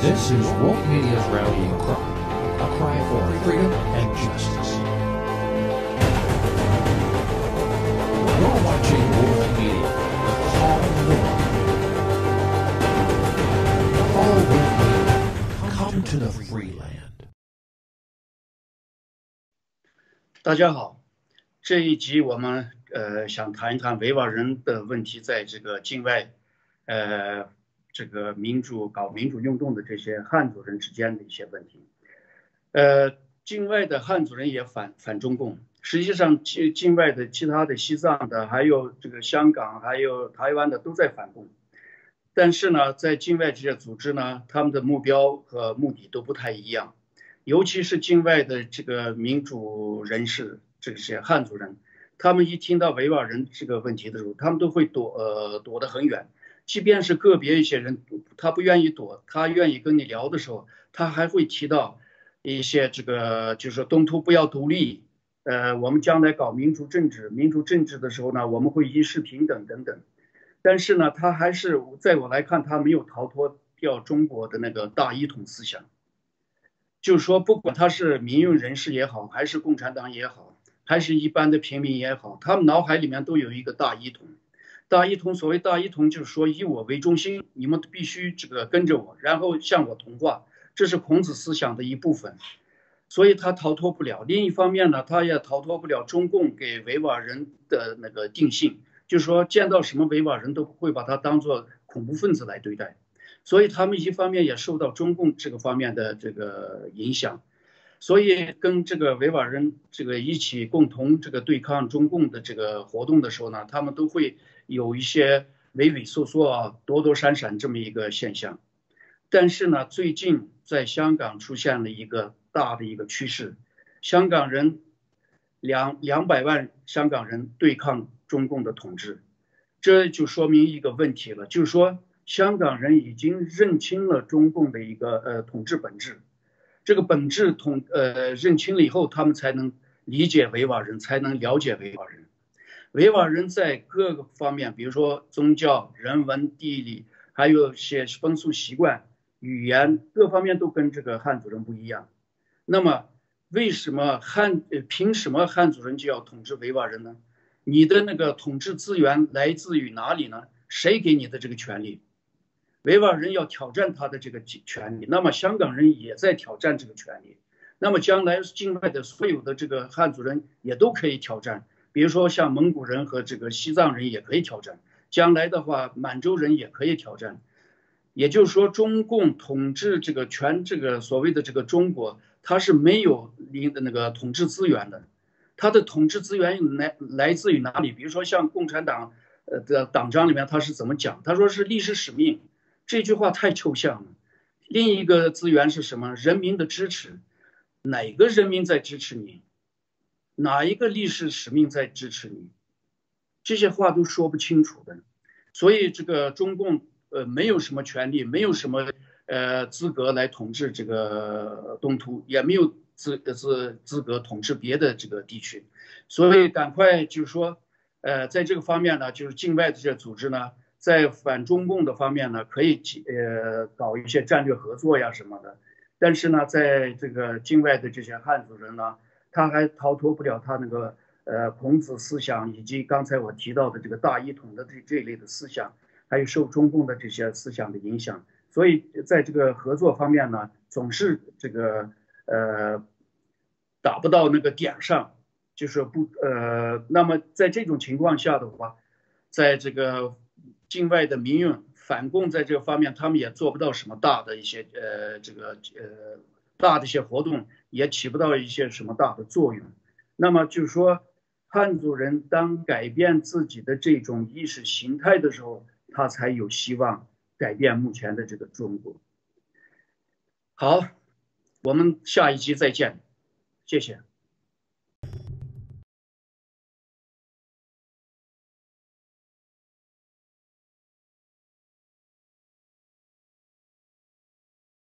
This is Woke Media's rallying cry, a cry for freedom and justice. You're watching Woke Media, the call of the one. Follow Woke Media, come to the free land. 大家好，这一集我们呃想谈一谈维吾尔人的问题，在这个境外，呃， 这个民主搞民主运动的这些汉族人之间的一些问题。呃，境外的汉族人也反反中共，实际上境境外的其他的西藏的，还有这个香港，还有台湾的都在反共。但是呢，在境外这些组织呢，他们的目标和目的都不太一样。尤其是境外的这个民主人士，这些汉族人，他们一听到维吾尔人这个问题的时候，他们都会躲呃躲得很远。即便是个别一些人，他不愿意躲，他愿意跟你聊的时候，他还会提到一些这个，就是说东突不要独立，呃，我们将来搞民主政治，民主政治的时候呢，我们会一视平等等等。但是呢，他还是在我来看，他没有逃脱掉中国的那个大一统思想。就是说，不管他是民用人士也好，还是共产党也好，还是一般的平民也好，他们脑海里面都有一个大一统。大一统，所谓大一统，就是说以我为中心，你们必须这个跟着我，然后向我同化，这是孔子思想的一部分。所以他逃脱不了。另一方面呢，他也逃脱不了中共给维吾尔人的那个定性，就是说见到什么维吾尔人都会把他当做恐怖分子来对待。所以他们一方面也受到中共这个方面的这个影响，所以跟这个维吾尔人这个一起共同这个对抗中共的这个活动的时候呢，他们都会有一些畏畏缩缩啊、躲躲闪闪这么一个现象。但是呢，最近在香港出现了一个大的一个趋势，香港人两两百万香港人对抗中共的统治，这就说明一个问题了，就是说。香港人已经认清了中共的一个呃统治本质，这个本质统呃认清了以后，他们才能理解维吾尔人，才能了解维吾尔人。维吾尔人在各个方面，比如说宗教、人文、地理，还有些风俗习惯、语言各方面都跟这个汉族人不一样。那么，为什么汉凭什么汉族人就要统治维吾尔人呢？你的那个统治资源来自于哪里呢？谁给你的这个权利？维吾尔人要挑战他的这个权利，那么香港人也在挑战这个权利，那么将来境外的所有的这个汉族人也都可以挑战，比如说像蒙古人和这个西藏人也可以挑战，将来的话满洲人也可以挑战，也就是说中共统治这个全这个所谓的这个中国，它是没有领的那个统治资源的，它的统治资源来来自于哪里？比如说像共产党呃的党章里面他是怎么讲？他说是历史使命。这句话太抽象了。另一个资源是什么？人民的支持，哪个人民在支持你？哪一个历史使命在支持你？这些话都说不清楚的。所以这个中共呃没有什么权利，没有什么呃资格来统治这个东突，也没有资资资格统治别的这个地区。所以赶快就是说，呃，在这个方面呢，就是境外的这些组织呢。在反中共的方面呢，可以呃搞一些战略合作呀什么的，但是呢，在这个境外的这些汉族人呢，他还逃脱不了他那个呃孔子思想以及刚才我提到的这个大一统的这这一类的思想，还有受中共的这些思想的影响，所以在这个合作方面呢，总是这个呃打不到那个点上，就是不呃，那么在这种情况下的话，在这个。境外的民运反共在这个方面，他们也做不到什么大的一些呃这个呃大的一些活动，也起不到一些什么大的作用。那么就是说，汉族人当改变自己的这种意识形态的时候，他才有希望改变目前的这个中国。好，我们下一集再见，谢谢。